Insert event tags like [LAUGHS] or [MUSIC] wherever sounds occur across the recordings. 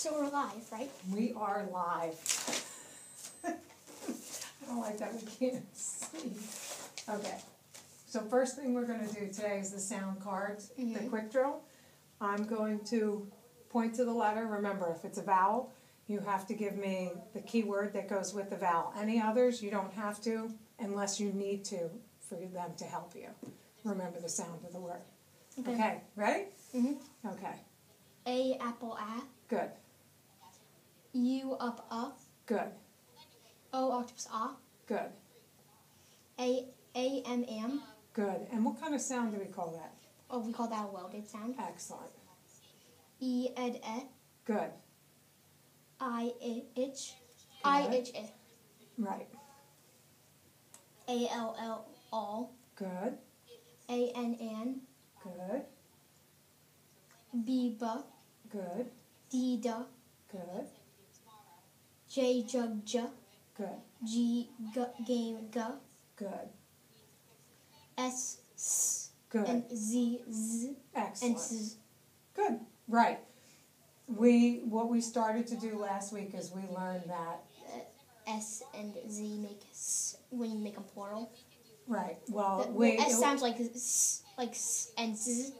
So we're live, right? We are live. [LAUGHS] I don't like that we can't [LAUGHS] see. Okay, so first thing we're gonna do today is the sound cards, the Mhm. quick drill. I'm going to point to the letter, remember, if it's a vowel, you have to give me the keyword that goes with the vowel. Any others, you don't have to unless you need to for them to help you. Remember the sound of the word. Okay, ready? Mhm. Okay, A apple a. good, U up up. good, O octopus a. good, A A M M. good. And what kind of sound do we call that? Oh, we call that a welded sound. Excellent. E ed et. Good. I i itch. I itch it. Right. A l l all. Good. A N N. Good. B B. Good. D D. Good. J jug j. Good. G g game g. Good. S s. Good. And z z. Excellent. And z. Good. Right. We what we started to do last week is we learned that uh, S and Z make s when you make them plural. right. Well, The, we S sounds like s, like s and z.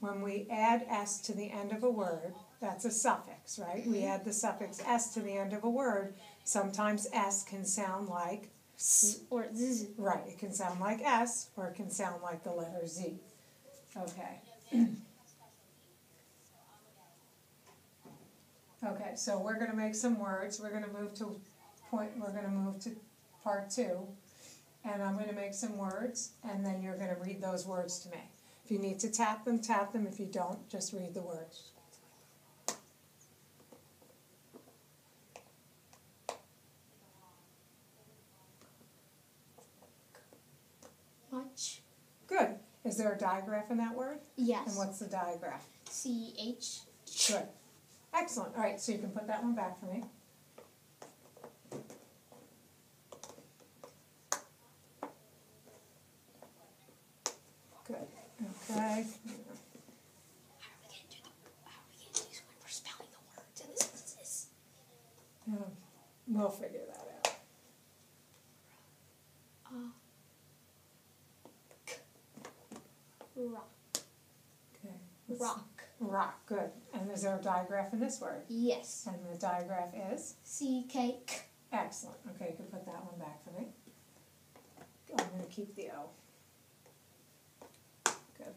when we add s to the end of a word, that's a suffix, right? We mm-hmm. add the suffix s to the end of a word. Sometimes s can sound like S or z. right. It can sound like s or it can sound like the letter z. Okay. Okay, so we're gonna make some words, we're gonna move to point, we're gonna move to part two. And I'm gonna make some words, and then you're gonna read those words to me. If you need to tap them, tap them, if you don't, just read the words. Much. Good, is there a digraph in that word? Yes. And what's the digraph? C H. Good, excellent, alright, so you can put that one back for me. Good, okay. How are we gonna do the? How are we gonna do this when we're spelling the words and this is this? Um, We'll figure that out. Uh. Rock. Okay. let's- Rock. Rock, good. And is there a digraph in this word? Yes. And the digraph is? C K. K. Excellent. Okay, you can put that one back for me. I'm gonna keep the O. Good.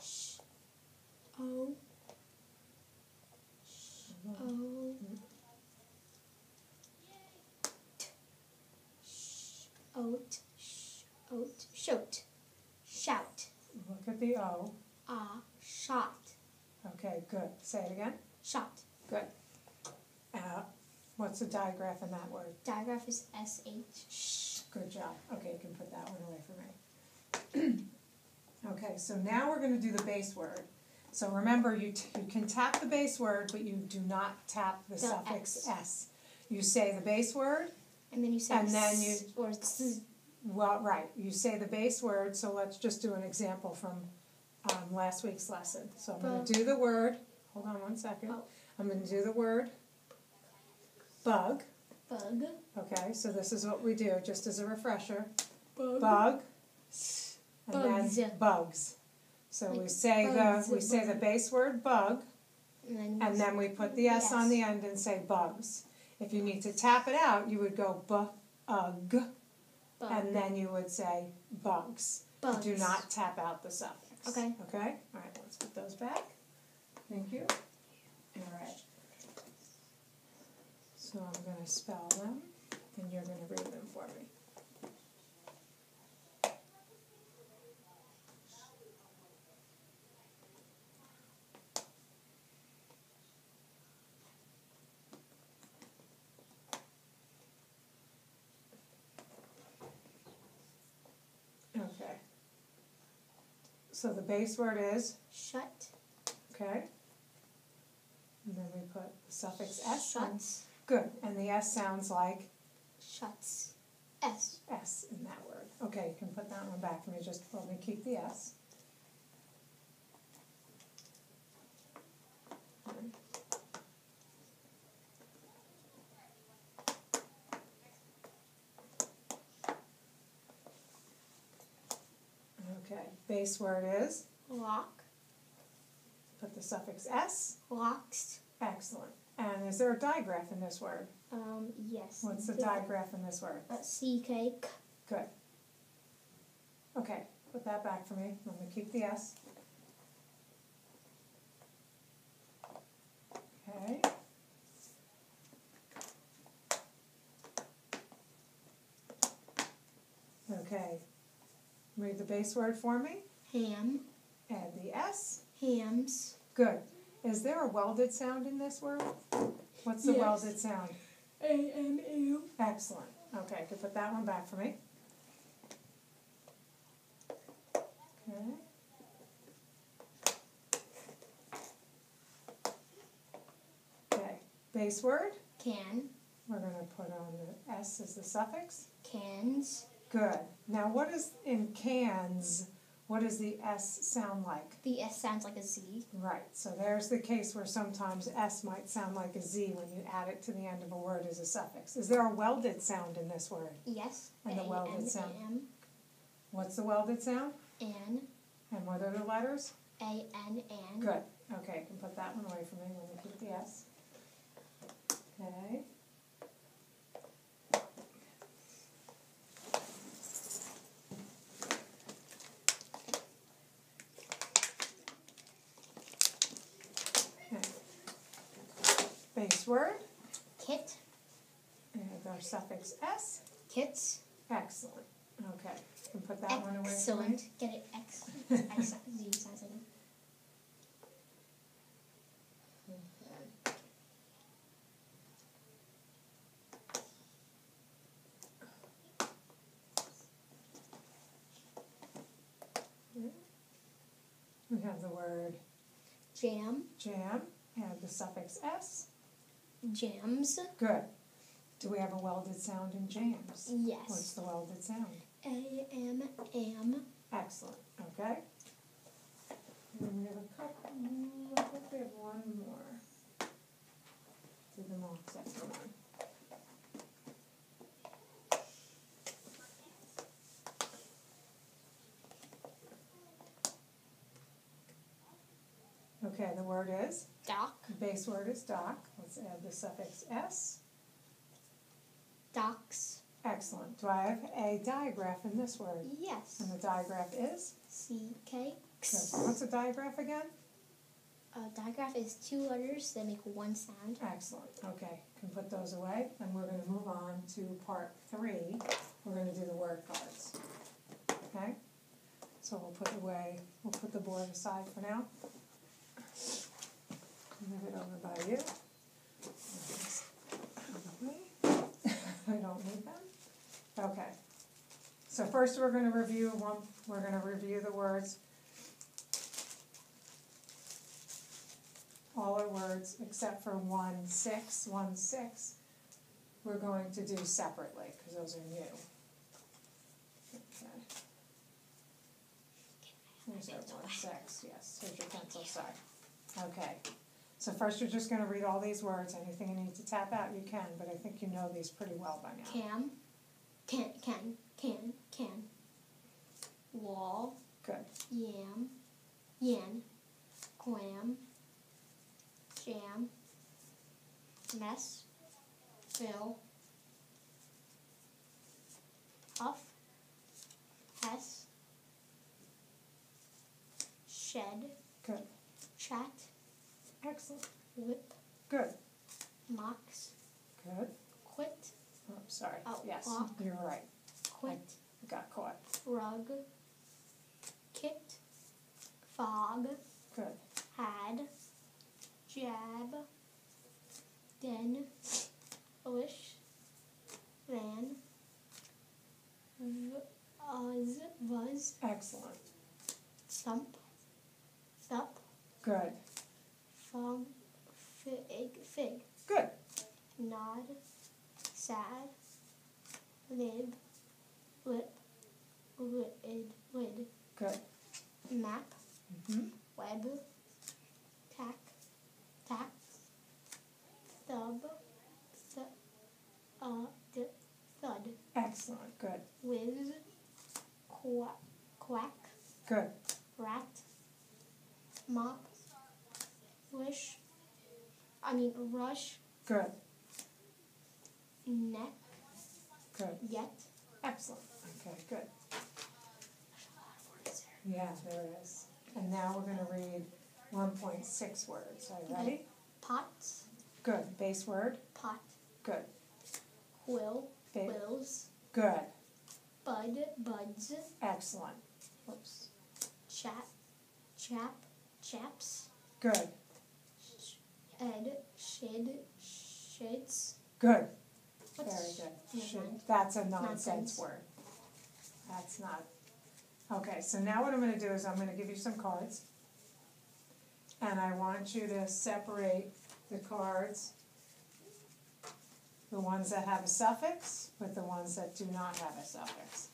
Sh. O. O. T. Sh. Oat. Sh. Oat. Shoat. Shout. Look at the O. Ah. Shot. Okay, good. Say it again. Shot. Good. Uh, what's the digraph in that word? Digraph is S H. Sh. Good job. Okay, you can put that one away for me. [CLEARS THROAT] okay, so now we're going to do the base word. So remember, you, t- you can tap the base word, but you do not tap the, The suffix S. You say the base word. And then you say And then you- or. Well, right. You say the base word. So let's just do an example from um, last week's lesson. So I'm going to do the word. Hold on one second. Oh. I'm going to do the word bug. Bug. Okay, so this is what we do, just as a refresher. Bug. Bug, and Bugs. then bugs. So we say bugs, the we say the base word bug, And then, and then we put the s on the end and say bugs. If you need to tap it out, you would go bug, uh, bug. and then you would say bugs. Bugs. Do not tap out the suffix. Okay. Okay. All right. Let's put those back. Thank you. All right. So I'm going to spell them, and you're going to read them for me. Okay. So the base word is? Shut. Okay. And then we put the suffix S. Shuts. Good. And the S sounds like? Shuts. S. S in that word. Okay, you can put that one back for me. Just let me keep the S. base word is, lock, put the suffix s. locks. Excellent. And is there a digraph in this word? Um, yes. What's the digraph in this word? Uh, CK. Good. Okay, put that back for me. I'm gonna keep the S. Okay. Okay. Read the base word for me. Ham. Add the S. Hams. Good. Is there a welded sound in this word? What's the Yes. welded sound? A M U. Excellent. Okay, could put that one back for me. Okay. Okay, base word, Can. we're gonna put on the S as the suffix. Cans. Good. Now what is in cans, what does the S sound like? The S sounds like a Z. Right, so there's the case where sometimes S might sound like a Z when you add it to the end of a word as a suffix. Is there a welded sound in this word? Yes. And the welded sound. What's the welded sound? N. And what are the letters? A N N. Good. Okay, I can put that one away from me. Let me put the S. Okay. Base word, Kit. and our suffix S. Kits. Excellent. Okay, can put that one away. Excellent. Get it? X. X. Z sounds like We have the word jam. jam, add the suffix S. Jams. Good. Do we have a welded sound in jams? Yes. What's the welded sound? A M am. Excellent, okay. And we have a couple, mm, I think we have one more. Do them all except Okay, the word is, Doc. the base word is doc. Let's add the suffix s. Docs. Excellent. Do I have a digraph in this word? Yes. And the digraph is? C K. Good. What's a digraph again? A digraph is two letters that make one sound. Excellent. Okay, can put those away, and we're gonna move on to part three. We're gonna do the word cards. Okay? So we'll put away, we'll put the board aside for now. Move it over by you. I don't need them. Okay. So first we're gonna review one, we're gonna review the words. All our words except for one six, one six, we're going to do separately, cause those are new. Okay. Here's our one six, yes, here's your pencil side. Okay, so first you're just gonna read all these words, anything you need to tap out, you can, but I think you know these pretty well by now. Cam. Can. Can. Can. Can. Wall. Good, Yam. Yan. Clam. Jam. Mess. Fill. Huff. Hess. Shed. good, Chat. Excellent, Whip. good, Mox. good. Quit. Oh, sorry, Oh, yes, walk. you're right, Quit. I got caught, Rug. Kit. Fog. good, had, jab, den, wish, van, v- uz, was, excellent, thump, thup, good, fig, fig, good, nod, sad, lib, lip, lid, lid, good. map, Mm-hmm. web, tack, tack, thub, th- uh, th- thud, Excellent, good, whiz, quack, quack, Good. rat, mop, wish, I mean rush, Good. net, Good. yet. Excellent. Okay, good. Yeah, there is. And now we're gonna read one point six words. Are you ready? Pot, Good. Base word. pot, Good. quill, Ba- quills, good. bud, buds, Excellent. Oops. chat, chap, chaps, Good. Ed, shid, shids. Good. What's Very good. Never Should- That's a nonsense Nonsense. word. That's not. Okay, so now what I'm gonna do is I'm gonna give you some cards. And I want you to separate the cards. The ones that have a suffix with the ones that do not have a suffix.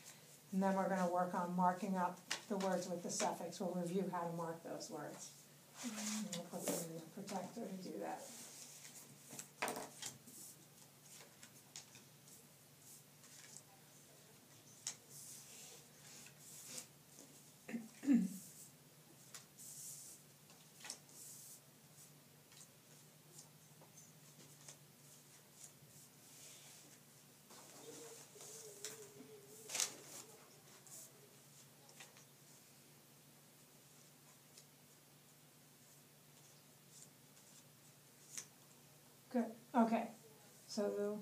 And then we're gonna work on marking up the words with the suffix. We'll review how to mark those words. And we'll put them in the protector to do that. Good, okay, so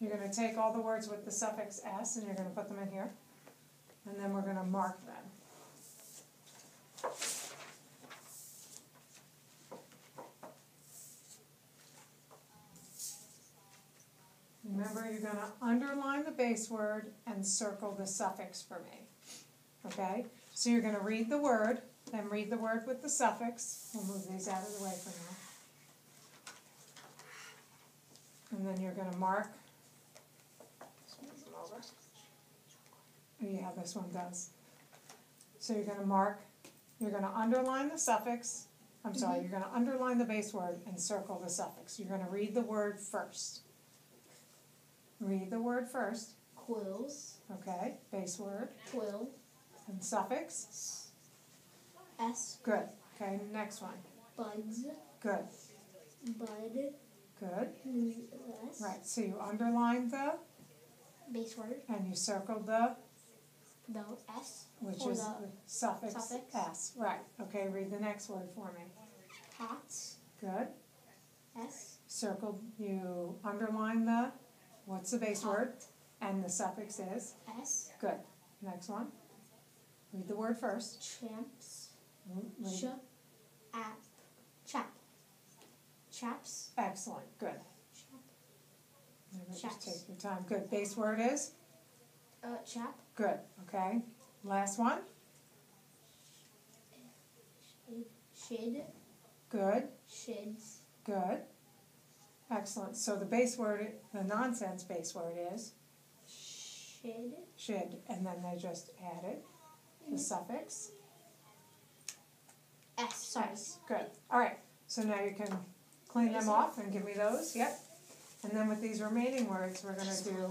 you're gonna take all the words with the suffix s and you're gonna put them in here. And then we're gonna mark them. Remember, you're gonna underline the base word and circle the suffix for me. Okay, so you're gonna read the word, then read the word with the suffix, we'll move these out of the way for now. And then you're mark. Move them over. Oh, yeah, this one does. So you're gonna mark, you're gonna underline the suffix, I'm sorry, mm-hmm. you're gonna underline the base word and circle the suffix. You're gonna read the word first. Read the word first, quills, okay, base word. Quill, and suffix, s, good, okay, next one, buds, good, bud, good. s, Right, so you underlined the, base word, and you circled the, the s, which is the suffix suffix. s, right, okay, read the next word for me. pots, Good, s, circled, you underline the, what's the base Pot. word? And the suffix is, s, good, next one. Read the word first. champs, mm, Read- ch, ap, chap, chaps, Excellent, good. Chaps. take your time, good, base word is, uh, chap, good, okay. Last one, shid, good, shids, good. Excellent, so the base word, the nonsense base word is? Shid, should, and then they just added the suffix. s, sorry, Yes, good, alright, so now you can clean them off and give me those, yep. And then with these remaining words, we're gonna do,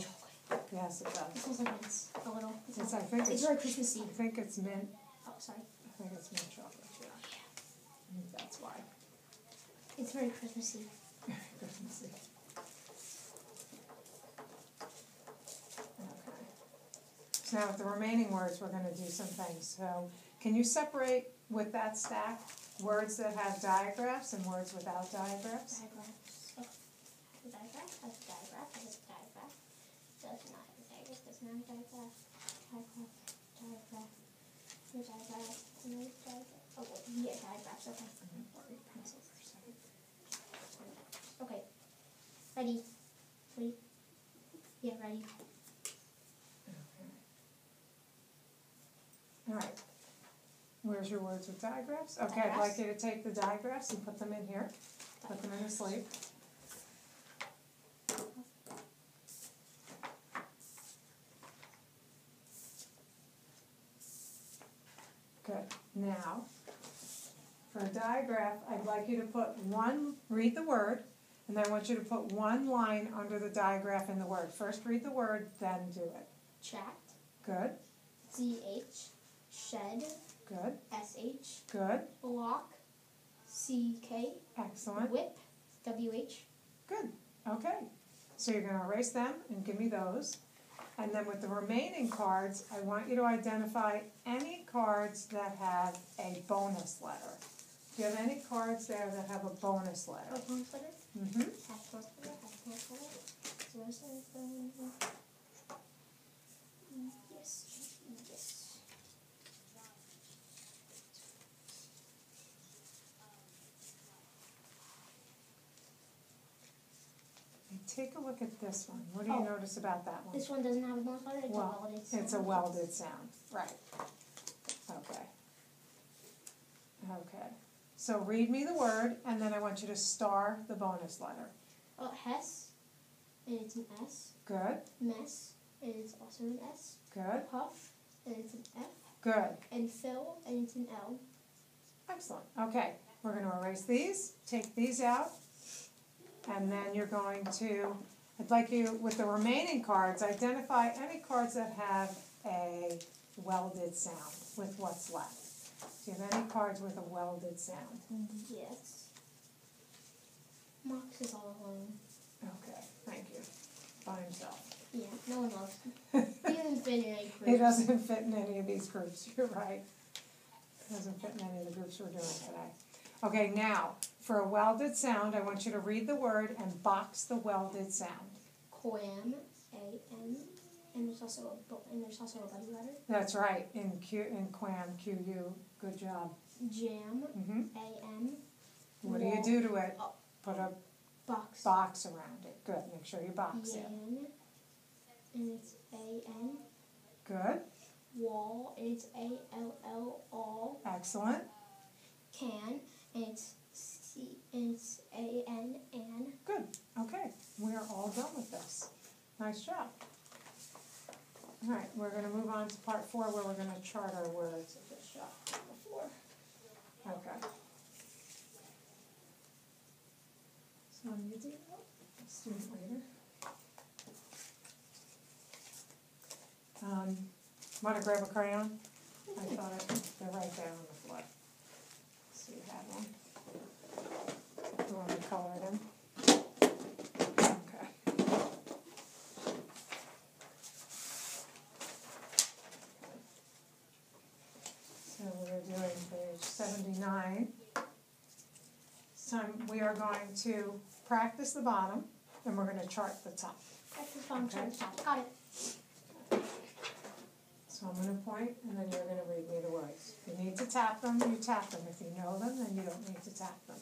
yes, it It does. smells like mints, a little. It's, It's, I not- think it's it's, very I Christmassy. think it's mint, Oh, sorry. I think it's mint chocolate, yeah. I think that's why. It's very Christmassy. [LAUGHS] Christmassy. Okay. So now with the remaining words, we're gonna do some things, so can you separate with that stack, words that have diagraphs and words without diagraphs? Diagraph. Oh. The diagraph has a diagraph, has a diagraph. Does not have a diagraph, does not have a diagraph. Diagraph, diagraph. No diagraph, no diagraph. Oh, well, yeah, diagraphs, okay. Second. Okay. Ready? Ready? Yeah, ready. Okay. Alright. Where's your words with digraphs? Okay, I'd like you to take the digraphs and put them in here, put them in the sleeve. Good, now, for a digraph, I'd like you to put one, read the word, and then I want you to put one line under the digraph in the word. First read the word, then do it. Chat. Good, Z-H. Shed. Good, S H. good, Block. C K. excellent, Whip. W H. good, okay. So you're gonna erase them and give me those. And then with the remaining cards, I want you to identify any cards that have a bonus letter. Do you have any cards there that have a bonus letter? Oh, bonus letter. Mm-hmm. Half bonus letter. Half bonus letter. Zero seven. Yes. Yes. Take a look at this one. What do you Oh. notice about that one? This one doesn't have a letter. It's Well, a welded. It's a sound. welded sound, right. Okay. Okay. So read me the word and then I want you to star the bonus letter. Oh, Hess. And it's an S. Good, Mess. And it's also an S. good, Puff. And it's an F. good. And fill. And it's an L. Excellent. Okay, we're gonna erase these, take these out. And then you're going to, I'd like you, with the remaining cards, identify any cards that have a welded sound with what's left. Do you have any cards with a welded sound? Yes. Mox is all alone. Okay, thank you. By himself. Yeah, no one loves [LAUGHS] him. He doesn't fit in any group. He doesn't fit in any of these groups, [LAUGHS] you're right. Doesn't fit in any of the groups we're doing today. Okay, now, for a welded sound, I want you to read the word and box the welded sound. Quam. A N. And there's also a and there's also a buddy letter. That's right, in Q, in Quam, Q U, good job. Jam. hmm A M. What do you do to it? Put a Box. box around it, good, make sure you box it. Yan. And it's A N. Good, Wall. And it's A L L all. excellent, Can. It's C. It's A N N. good, okay, we are all done with this. Nice job. Alright, we're gonna move on to part four where we're gonna chart our words. Shot on the floor. Okay. So I'm gonna do that, student later. Um, wanna grab a crayon? I thought it, they're right there on the floor. So you have one. You want me to color it in? Okay. So we're doing page seventy-nine. This time we are going to practice the bottom and we're gonna chart the top. That's the Okay. okay. stop. Got it. So I'm gonna point and then you're gonna read me the words. If you need to tap them, you tap them. If you know them, then you don't need to tap them.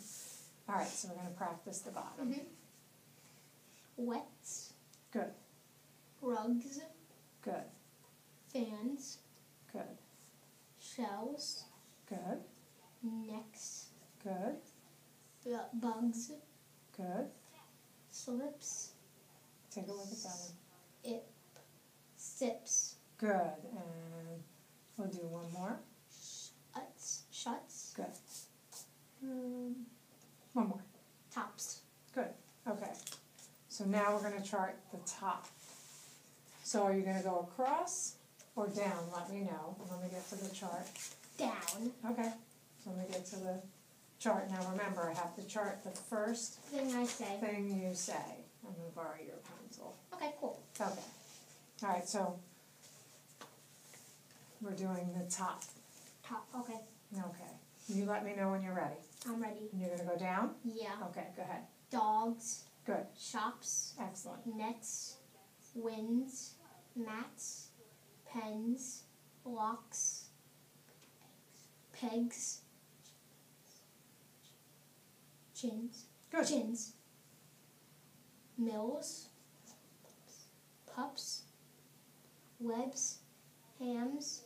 Alright, so we're gonna practice the bottom. Mm-hmm. Wets. Good, Rugs. good, Fans. good, Shells. good, Necks. good, Bu- bugs. good. Slips. Take a look at that one. Ip. Sips. Good, and we'll do one more. Uts. Shuts. Good. Um, one more. Tops. Good, okay. So now we're gonna chart the top. So are you gonna go across or down? Let me know. Let me get to the chart. Down. Okay, so let me get to the chart. Now remember, I have to chart the first Thing I say. thing you say. I'm gonna borrow your pencil. Okay, cool. Okay. Alright, so we're doing the top. Top. Okay. Okay. You let me know when you're ready. I'm ready. You're gonna go down? Yeah. Okay, go ahead. Dogs. Good, Shops. excellent. Nets. Winds. Mats. Pens. Blocks. Pegs. Chins. Good. Chins. Mills. Pups. Webs. Hams.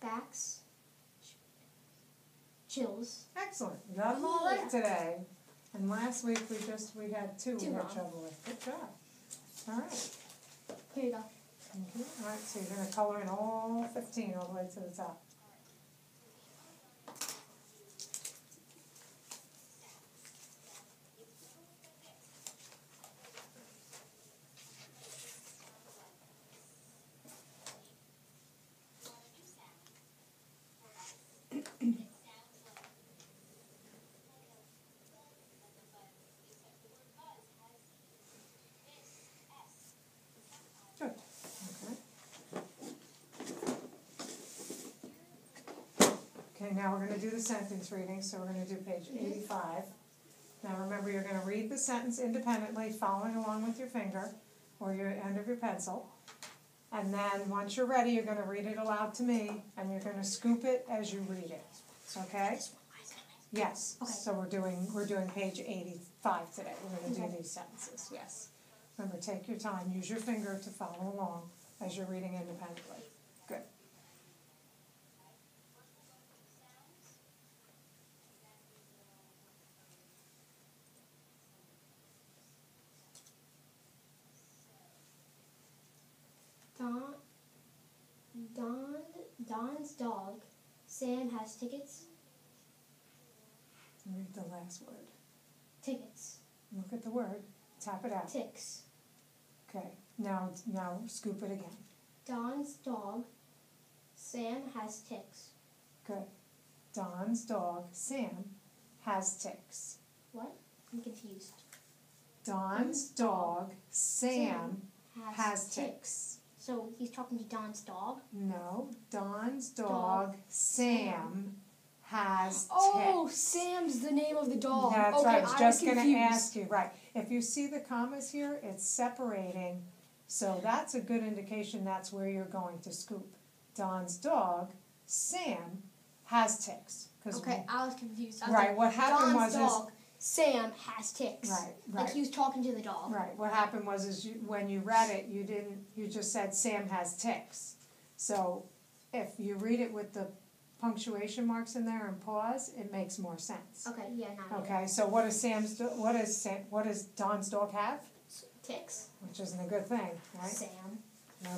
Backs. Chills. Excellent. You got them all right Yeah. today. And last week we just, we had two we had trouble with. Good job. Alright, Here you go. Mm-hmm. thank you. Alright, so you're gonna color in all fifteen all the way to the top. Gonna do the sentence reading, so we're gonna do page mhm. eighty-five. Now remember, you're gonna read the sentence independently, following along with your finger or your end of your pencil. And then, once you're ready, you're gonna read it aloud to me, and you're gonna scoop it as you read it, okay? Yes, Okay. so we're doing, we're doing page eighty-five today, we're gonna Okay. do these sentences, yes. Remember, take your time, use your finger to follow along as you're reading independently. Don's dog. Sam has tickets. Read the last word. Tickets. Look at the word, tap it out. Ticks. Okay, now, now scoop it again. Don's dog. Sam has ticks. Good. Don's dog, Sam, has ticks. What? I'm confused. Don's dog, Sam, has ticks. So he's talking to Don's dog. No, Don's dog, Dog, Sam, has ticks. Oh, Sam's the name of the dog. That's okay, right, I was just gonna ask you, right, if you see the commas here, it's separating, so that's a good indication that's where you're going to scoop. Don's dog, Sam, has ticks. Okay, I was confused. I was Right, like, what happened Don's was is, dog, Sam has ticks. right, right. Like he was talking to the dog. right, what happened was is you, when you read it, you didn't, you just said Sam has ticks. So, if you read it with the punctuation marks in there and pause, it makes more sense. Okay, yeah, now Okay, so what does Sam's, what does Sam, what does Don's dog have? ticks. Which isn't a good thing, right? Sam.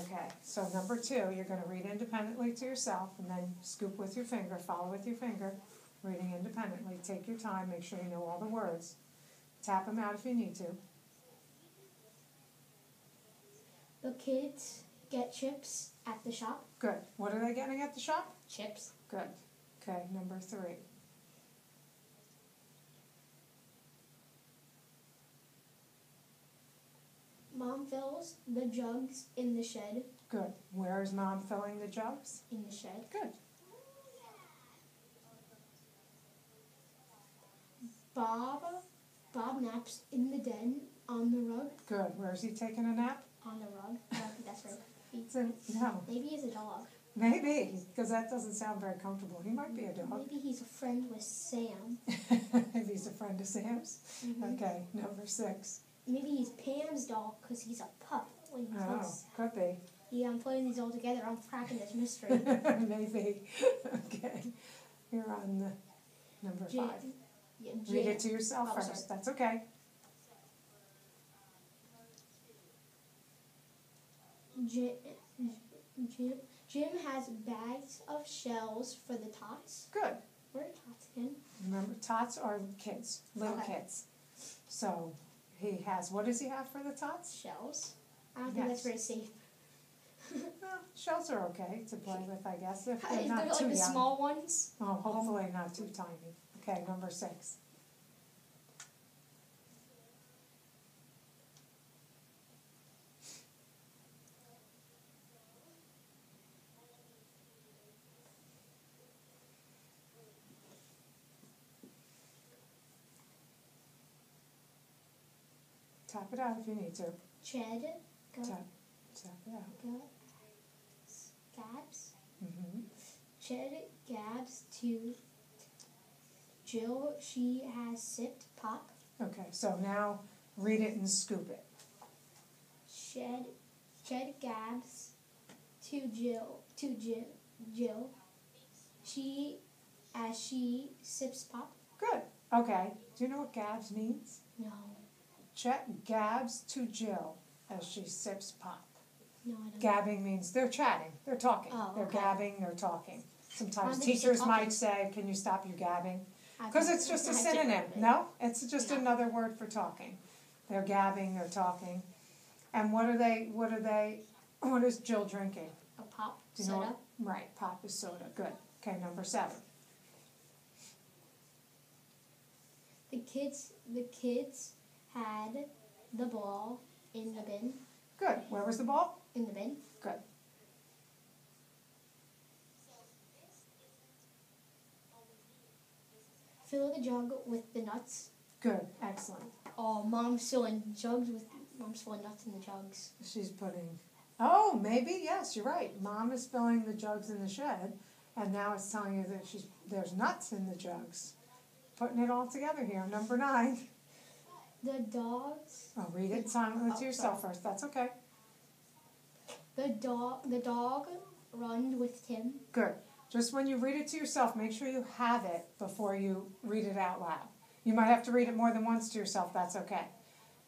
Okay, so number two, you're gonna read independently to yourself and then scoop with your finger, follow with your finger, reading independently, take your time, make sure you know all the words. Tap them out if you need to. The kids get chips at the shop. Good. What are they getting at the shop? Chips. Good. Okay, number three. Mom fills the jugs in the shed. Good. Where is mom filling the jugs? In the shed. Good. Bob. Bob naps in the den on the rug. Good. Where's he taking a nap? On the rug. I don't think that's right. [LAUGHS] In, no, Maybe he's a dog. maybe, because that doesn't sound very comfortable. He might be a dog. Maybe he's a friend with Sam. [LAUGHS] Maybe he's a friend of Sam's. Mhm. Okay, number six. Maybe he's Pam's dog because he's a pup. When he Oh, puts, could be. yeah, I'm putting these all together. I'm cracking this mystery. [LAUGHS] Maybe. Okay. You're on the number Jim, five. Yeah, Read it to yourself Oh, first. That's okay. Jim, Jim, Jim has bags of shells for the tots. Good. Where are tots again? Remember, tots are kids, little Okay. kids. So he has, what does he have for the tots? Shells. I don't think that's very safe. [LAUGHS] Well, shells are okay to play with, I guess, if they're there not like too the young. small ones? Oh, hopefully not too tiny. Okay, number six. Tap it out if you need to. Ched, got, Tap, tap it out. got, Gabs. hmm Ched Gabs to Jill. She has sipped pop. Okay, so now read it and scoop it. Shed, Ched Gabs to Jill. To Jill. Jill. She, as she sips pop. Good. Okay. Do you know what gabs means? No, Chet gabs to Jill as she sips pop. no, I don't. Gabbing means they're chatting, they're talking. Oh, They're gabbing, they're talking. Sometimes I think it's teachers might say, can you stop your gabbing? Because it's just a synonym. No, it's just No. another word for talking. They're gabbing, they're talking. And what are they, what are they, what is Jill drinking? A pop Do you know soda. what- Right, pop is soda. Good. Okay, number seven. The kids, the kids had the ball in the bin. Good. Where was the ball? In the bin. Good. Fill the jug with the nuts. Good, excellent. Oh, mom's filling jugs with mom's filling nuts in the jugs. She's putting, oh, maybe, yes, you're right. Mom is filling the jugs in the shed, and now it's telling you that she's, there's nuts in the jugs. Putting it all together here, number nine. The dogs. Oh, read it silently Oh, to yourself first, that's okay. The dog. The dog runs with Tim. Good. Just when you read it to yourself, make sure you have it before you read it out loud. You might have to read it more than once to yourself, that's okay.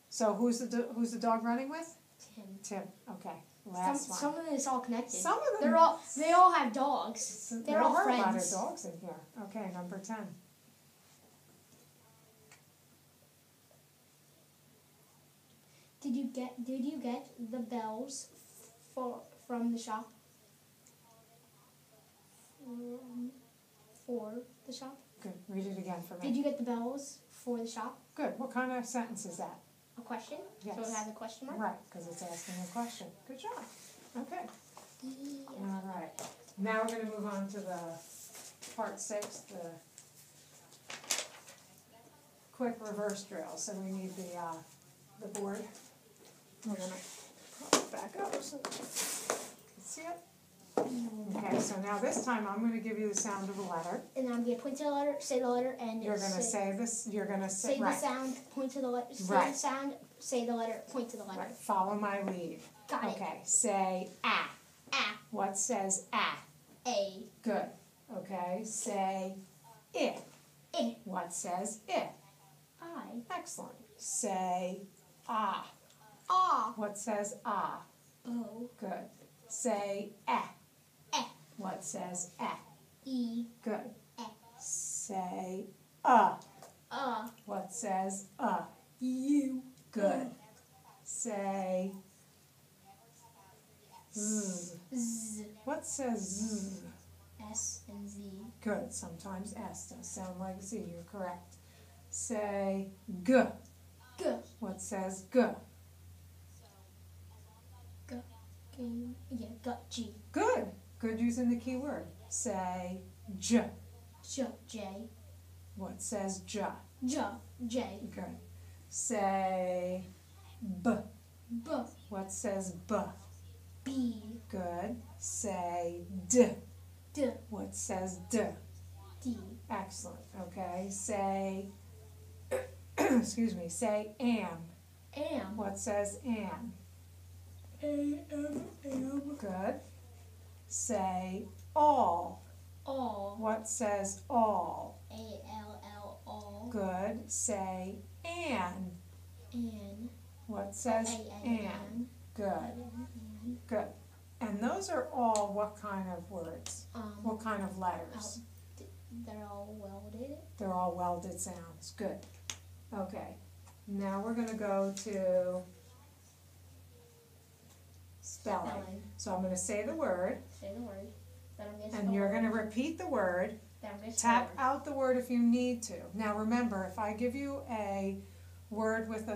So who's the, who's the dog running with? Tim. Tim, okay, Some, last one. some of them is all connected. Some of them. They're all. They all have dogs. They're there all are a lot of friends. dogs in here. Okay, number ten. Did you get? Did you get the bells for from the shop? For the shop. Good. Read it again for me. Did you get the bells for the shop? Good. What kind of sentence is that? A question. Yes. So it has a question mark. Right, because it's asking a question. Good job. Okay. Yeah. All right. Now we're going to move on to the part six, the quick reverse drill. So we need the uh, the board. We're going to pop it back up so you can see it. Okay. So now this time I'm going to give you the sound of a letter. And I'm gonna point to the letter, say the letter, and You're going to say this. You're going to say say the sound, point to the letter, say Right. the sound, say the letter, point to the letter. Right. Follow my lead. Got it. Okay. Say ah. Ah, What says ah? a, Good. Okay. Say it. eh, What says it? I, Excellent. Say ah. ah, What says ah? o, Good. Say eh. What says eh? e, Good. eh, Say uh. uh, What says uh? you, Good. Say z. z, What says z? s, and z, Good. Sometimes s does sound like z. You're correct. Say g. g, What says g? g, game, yeah, got g, Good. Good using the key word. Say j. j, j, What says j? j, j, Good. Say b. b, What says b? b, Good. Say d. d, What says d? d, Excellent. Okay. Say, [CLEARS THROAT] excuse me, say am. am, What says am? a, m, am, Good. Say all. all, What says all? a, l, l, all, Good. Say an. an, What says an? Good. Good. And those are all what kind of words? um, What kind of letters? they're all welded. They're all welded sounds. Good. Okay. Now we're going to go to spelling. So I'm going to say the word, Say the word. I'm gonna and you're going to repeat the word. Gonna Tap it. out the word if you need to. Now remember, if I give you a word with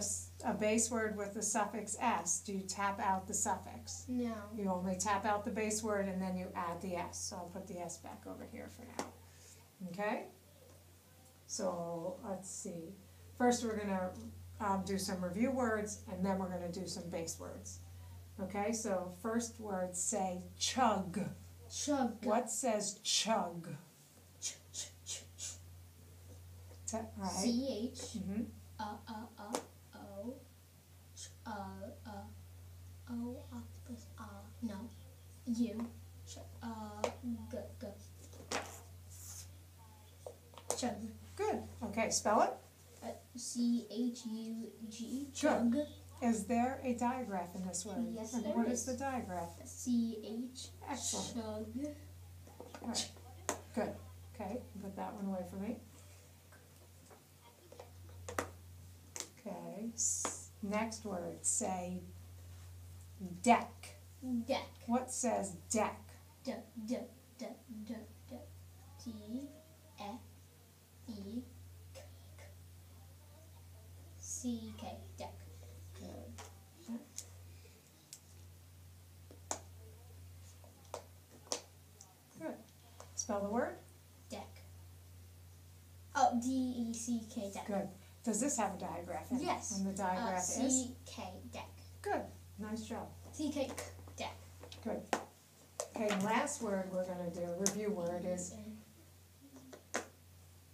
a base word with the suffix s, do you tap out the suffix? No. You only tap out the base word and then you add the S. So I'll put the S back over here for now. Okay? So let's see. First, we're going to um, do some review words and then we're going to do some base words. Okay? So, first word say chug. Chug. What says chug? Ch ch ch ch. Right? C H. hmm Uh uh uh O. Ch uh uh. O octopus. Uh no. U. Ch uh g g. Chug. Good. Okay, spell it. Uh, C H U G. Chug. Is there a digraph in this word? Yes, and there what is the digraph? C H. Excellent. All right. Good. Okay, put that one away for me. Okay. s- Next word. Say deck. Deck. What says deck? D d d d d T E E K K C K deck. Good. Good. Spell the word. Deck. Oh, D E C K deck. Good. Does this have a digraph in it? Yes. And the Uh, digraph is? C K deck. Good. Nice job. C K deck. Good. Okay, last word we're gonna do, review word is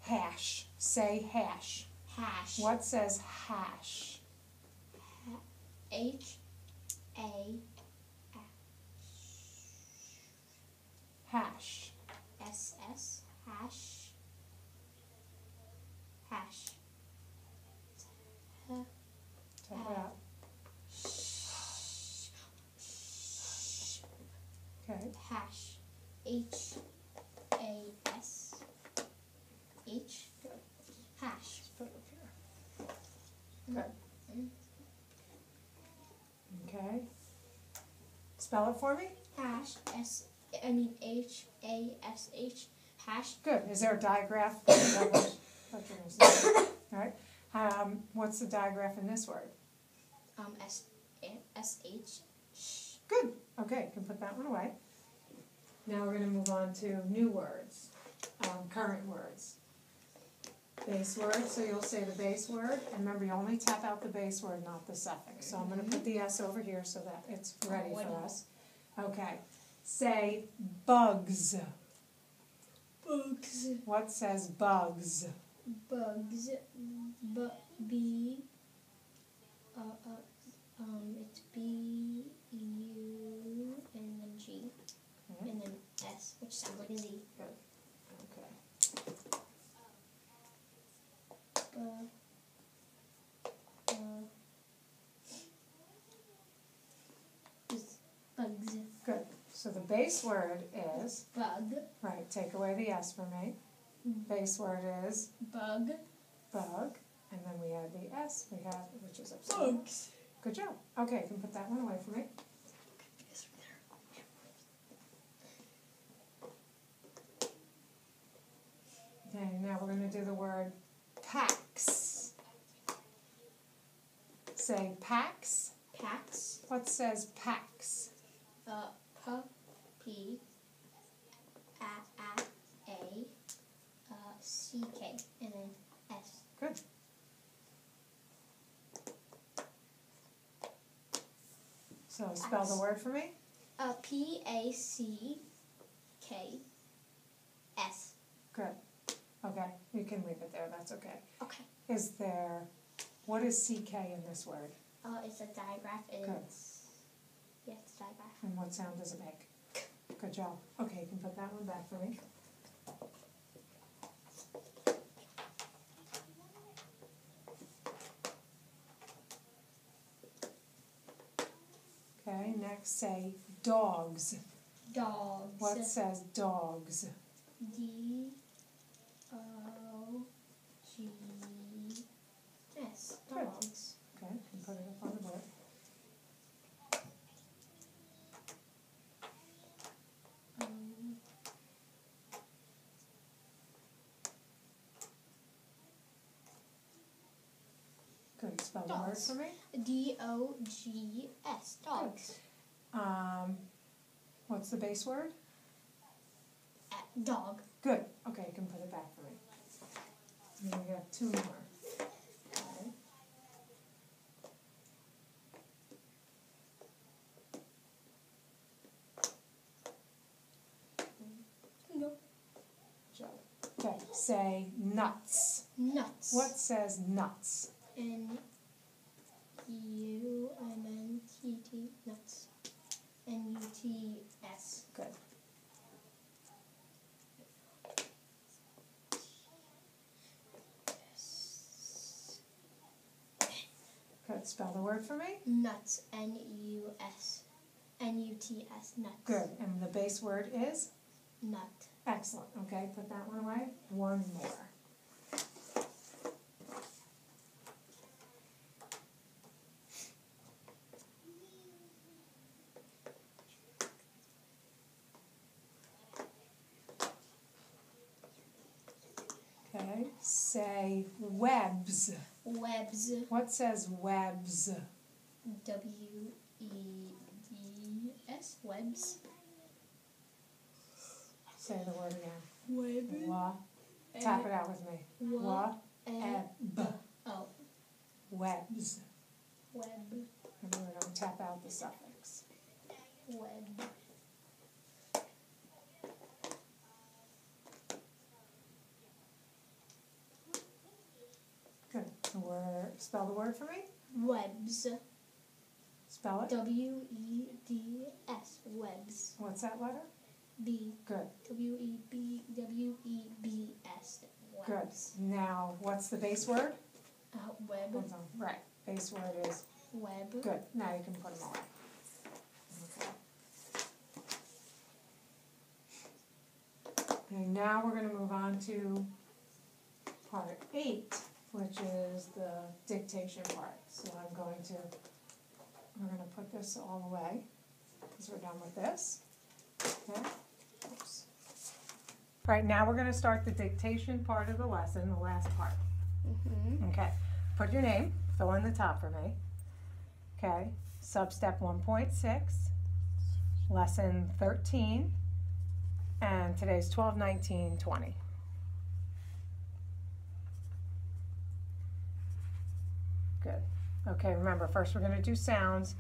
hash. Say hash. hash. What says hash? H A Hash. S S hash. Hash. It out. Okay. Hash. H A S H. Hash. Put it here. Good. Okay. Spell it for me? Hash. S. I mean H A S H. Hash. Good. Is there a digraph? [COUGHS] Is that what- what you're gonna say? All right. Um, what's the digraph in this word? Um. S. S H. Sh. Good. Okay, can put that one away. Now we're gonna move on to new words, um, current words. Base word, so you'll say the base word, and remember, you only tap out the base word, not the suffix. So I'm gonna put the S over here so that it's ready for us. Okay, say bugs. Bugs. What says bugs? Bugs. B. B. Uh. Uh. Um. It's B. U. And then G. Okay. And then S, which sounds like a Z. Okay. Bu- uh, is bugs. Good. So the base word is, Bug. right, take away the S for me. Base word is Bug. bug, and then we add the S we have, which is upside. Bugs. Good job. Okay, you can put that one away for me. Okay, now we're gonna do the word packs. Say packs. Packs. What says packs? Uh, P. P. A. A. A. Uh, C. K. And then S. Good. So spell the word for me. Uh, P. A. C. K. S. Good. Okay, you can leave it there, that's okay. Okay. Is there, what is CK in this word? Uh, it's a digraph. Good. It's. Yeah, it's a digraph. And what sound does it make? Good job. Okay, you can put that one back for me. Okay, next say dogs. Dogs. What says dogs? D O G S. Good. Dogs. Okay, you can put it up on the board. Um, Good, the word Dogs. for me. D O G S. Dogs. Um, what's the base word? Uh, dog. Good, okay, you can put it back for me. And we got two more. No. Okay, say nuts. Nuts. What says nuts? N U M N T T. Nuts. N U T S. Good. Good, spell the word for me. Nuts. N U S. N U T S. Nuts. Good, and the base word is? Nut. Excellent, okay, put that one away. One more. Okay, say webs. Webs. What says webs? W E D S. Webs. Say the word again. Web. Wa, Tap it out with me. Wa- eb, Oh, webs. web, Remember, don't tap out the suffix. web. Good. The word, spell the word for me? Webs. Spell it. W E D S. Webs. What's that letter? B. Good, W E B W E B S. good. Webs. Now, what's the base word? Uh, web. Hold on. Right, base word is, Web. good. Now you can put them away. Okay. Okay, now we're gonna move on to part eight, which is the dictation part. So I'm going to, we're gonna put this all away, because we're done with this. Okay? Oops. All right, now we're gonna start the dictation part of the lesson, the last part. Mm-hmm. Okay, put your name, fill in the top for me. Okay, sub-step one point six, lesson thirteen, and today's twelve, nineteen, twenty. Good. Okay, remember, first we're gonna do sounds,